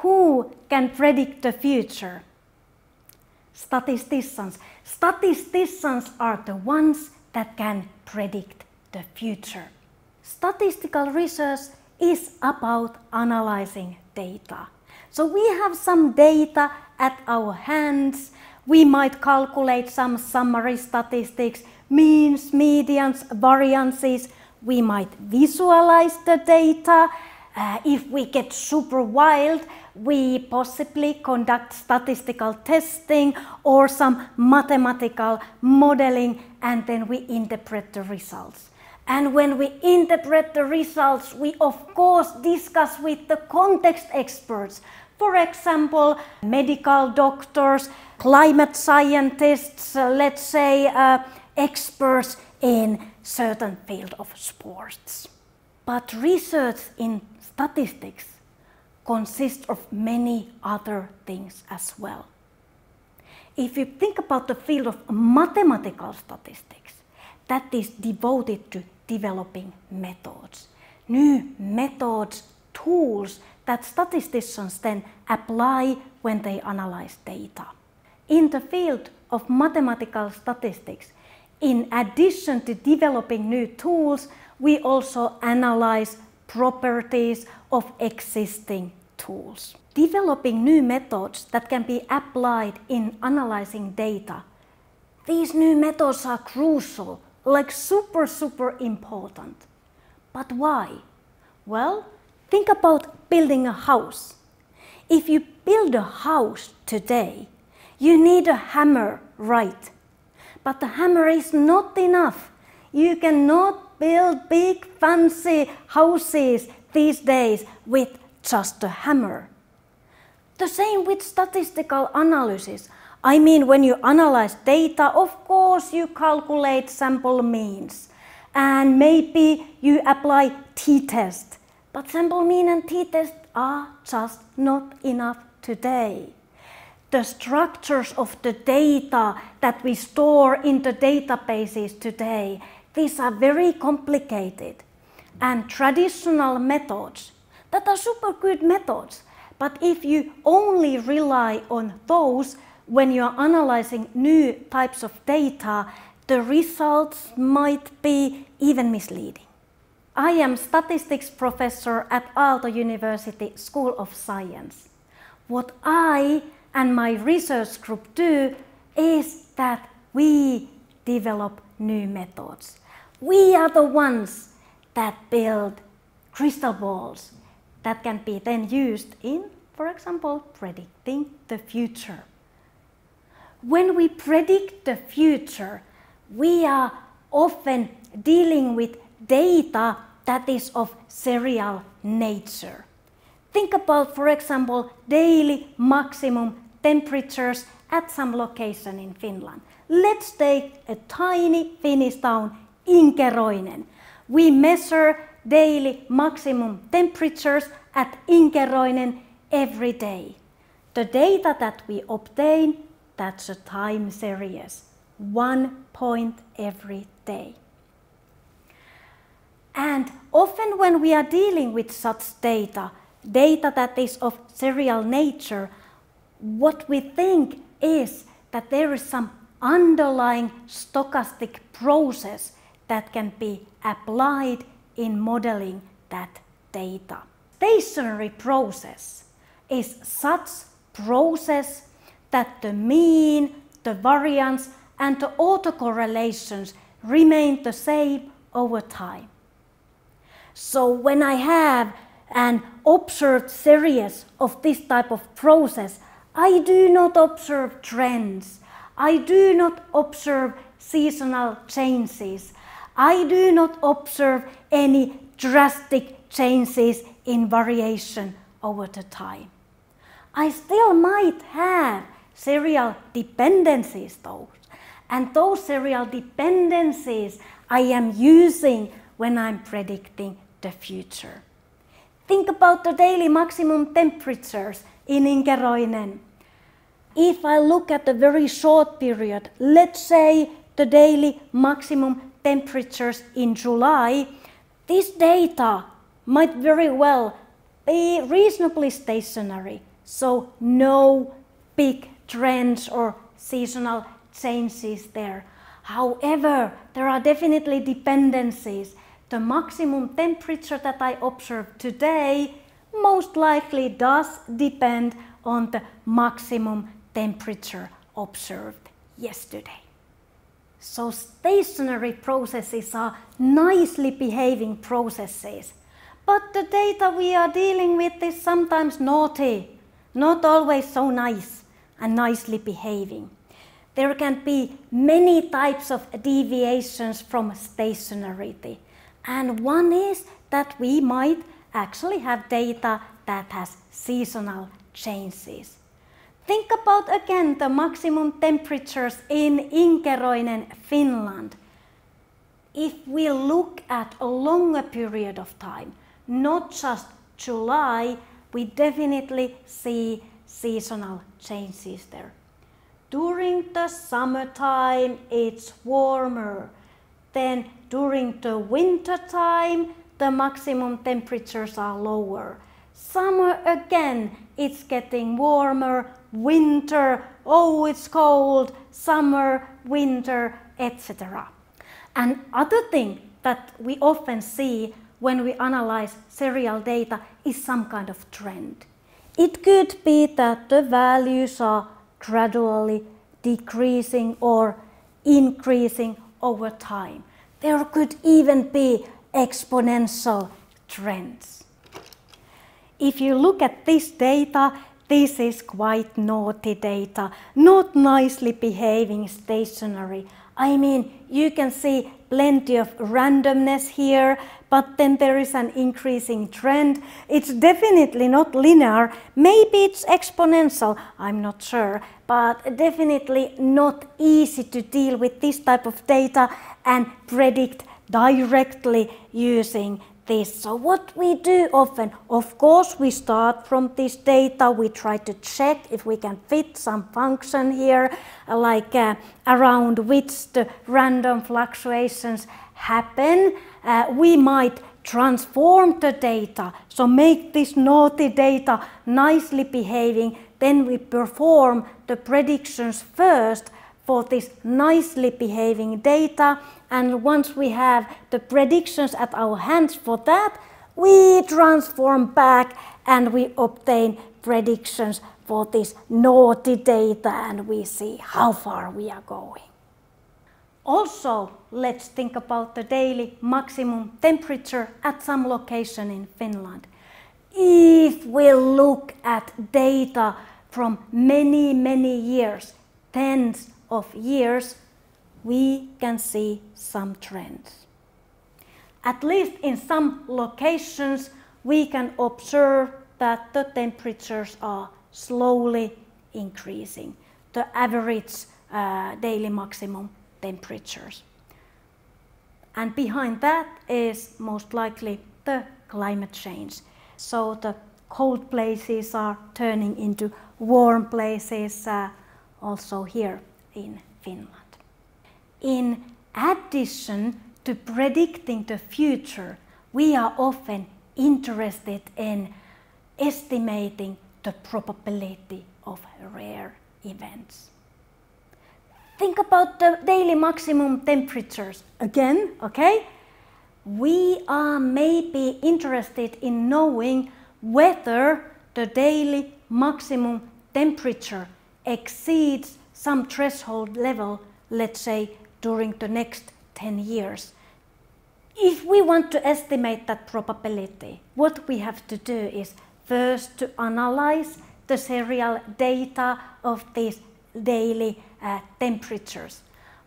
who can predict the future? Statisticians. Statisticians are the ones that can predict the future. Statistical research is about analyzing data. So we have some data at our hands. We might calculate some summary statistics, means, medians, variances. We might visualize the data. Uh, if we get super wild, we possibly conduct statistical testing or some mathematical modeling and then we interpret the results. And when we interpret the results, we of course discuss with the context experts. For example, medical doctors, climate scientists, uh, let's say uh, experts in certain field of sports. But research in statistics consists of many other things as well. If you think about the field of mathematical statistics, that is devoted to developing methods, new methods, tools that statisticians then apply when they analyze data. In the field of mathematical statistics, in addition to developing new tools, we also analyze properties of existing tools. Developing new methods that can be applied in analyzing data. These new methods are crucial like super, super important. But why? Well, think about building a house. If you build a house today, you need a hammer, right? But the hammer is not enough. You cannot build big fancy houses these days with just a hammer. The same with statistical analysis. I mean, when you analyze data, of course you calculate sample means and maybe you apply t-test. But sample mean and t-test are just not enough today. The structures of the data that we store in the databases today, these are very complicated. And traditional methods, that are super good methods, but if you only rely on those, when you're analyzing new types of data, the results might be even misleading. I am statistics professor at Aalto University School of Science. What I and my research group do is that we develop new methods. We are the ones that build crystal balls that can be then used in, for example, predicting the future. When we predict the future, we are often dealing with data that is of serial nature. Think about, for example, daily maximum temperatures at some location in Finland. Let's take a tiny Finnish town, Inkeroinen. We measure daily maximum temperatures at Inkeroinen every day. The data that we obtain that's a time series, one point every day. And often when we are dealing with such data, data that is of serial nature, what we think is that there is some underlying stochastic process that can be applied in modeling that data. Stationary process is such process that the mean, the variance, and the autocorrelations remain the same over time. So when I have an observed series of this type of process, I do not observe trends. I do not observe seasonal changes. I do not observe any drastic changes in variation over the time. I still might have serial dependencies though, And those serial dependencies I am using when I'm predicting the future. Think about the daily maximum temperatures in Inkeroinen. If I look at a very short period, let's say the daily maximum temperatures in July, this data might very well be reasonably stationary, so no big trends or seasonal changes there. However, there are definitely dependencies. The maximum temperature that I observed today most likely does depend on the maximum temperature observed yesterday. So stationary processes are nicely behaving processes. But the data we are dealing with is sometimes naughty, not always so nice and nicely behaving. There can be many types of deviations from stationarity. And one is that we might actually have data that has seasonal changes. Think about again the maximum temperatures in Inkeroinen, Finland. If we look at a longer period of time, not just July, we definitely see seasonal changes there. During the summertime, it's warmer. Then during the winter time, the maximum temperatures are lower. Summer again, it's getting warmer, winter, oh, it's cold, summer, winter, etc. And other thing that we often see when we analyze serial data is some kind of trend. It could be that the values are gradually decreasing or increasing over time. There could even be exponential trends. If you look at this data, this is quite naughty data, not nicely behaving stationary. I mean, you can see plenty of randomness here, but then there is an increasing trend. It's definitely not linear. Maybe it's exponential, I'm not sure, but definitely not easy to deal with this type of data and predict directly using this. So what we do often, of course, we start from this data. We try to check if we can fit some function here, like uh, around which the random fluctuations happen. Uh, we might transform the data, so make this naughty data nicely behaving. Then we perform the predictions first for this nicely behaving data and once we have the predictions at our hands for that, we transform back and we obtain predictions for this naughty data and we see how far we are going. Also, let's think about the daily maximum temperature at some location in Finland. If we look at data from many, many years, tens of years, we can see some trends. At least in some locations, we can observe that the temperatures are slowly increasing, the average uh, daily maximum temperatures. And behind that is most likely the climate change. So the cold places are turning into warm places uh, also here in Finland. In addition to predicting the future, we are often interested in estimating the probability of rare events. Think about the daily maximum temperatures again, okay? We are maybe interested in knowing whether the daily maximum temperature exceeds some threshold level, let's say during the next 10 years. If we want to estimate that probability, what we have to do is first to analyze the serial data of these daily uh, temperatures.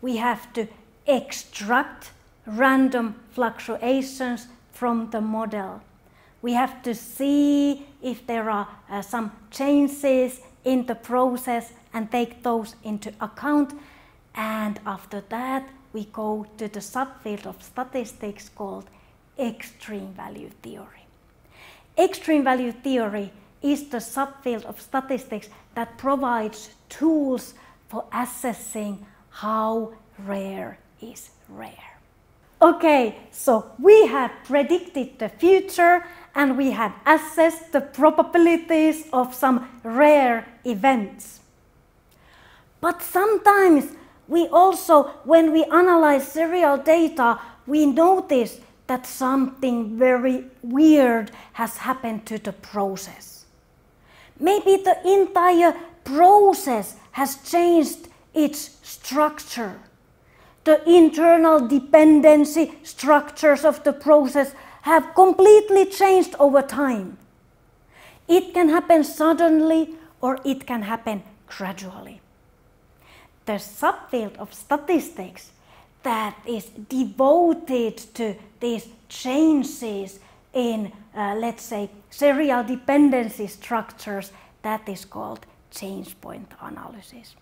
We have to extract random fluctuations from the model. We have to see if there are uh, some changes in the process and take those into account and after that, we go to the subfield of statistics called extreme value theory. Extreme value theory is the subfield of statistics that provides tools for assessing how rare is rare. Okay, so we have predicted the future and we have assessed the probabilities of some rare events. But sometimes we also, when we analyze serial data, we notice that something very weird has happened to the process. Maybe the entire process has changed its structure the internal dependency structures of the process have completely changed over time. It can happen suddenly or it can happen gradually. The subfield of statistics that is devoted to these changes in, uh, let's say, serial dependency structures, that is called change point analysis.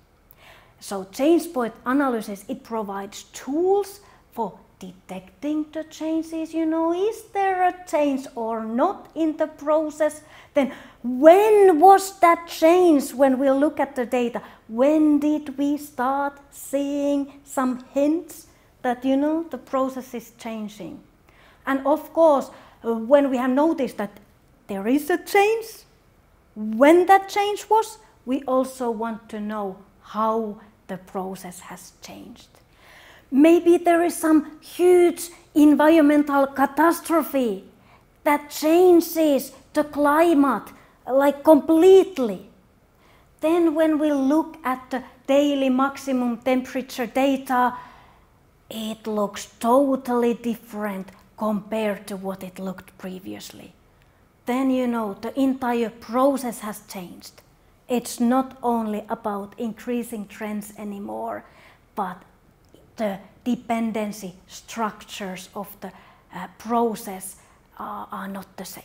So change point analysis, it provides tools for detecting the changes, you know, is there a change or not in the process? Then when was that change when we look at the data? When did we start seeing some hints that, you know, the process is changing? And of course, uh, when we have noticed that there is a change, when that change was, we also want to know how the process has changed. Maybe there is some huge environmental catastrophe that changes the climate like completely. Then when we look at the daily maximum temperature data, it looks totally different compared to what it looked previously. Then you know the entire process has changed. It's not only about increasing trends anymore, but the dependency structures of the uh, process uh, are not the same.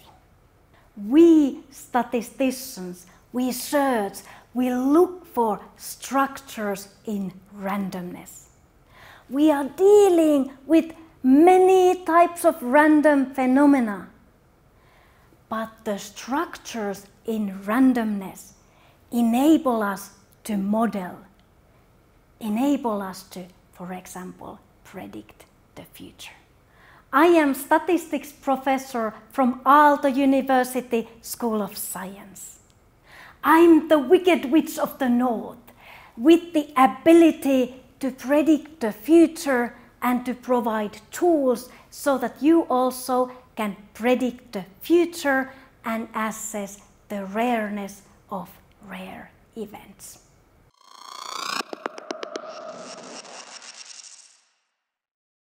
We statisticians, we search, we look for structures in randomness. We are dealing with many types of random phenomena, but the structures in randomness enable us to model, enable us to, for example, predict the future. I am statistics professor from Aalto University School of Science. I'm the wicked witch of the north with the ability to predict the future and to provide tools so that you also can predict the future and assess the rareness of rare events.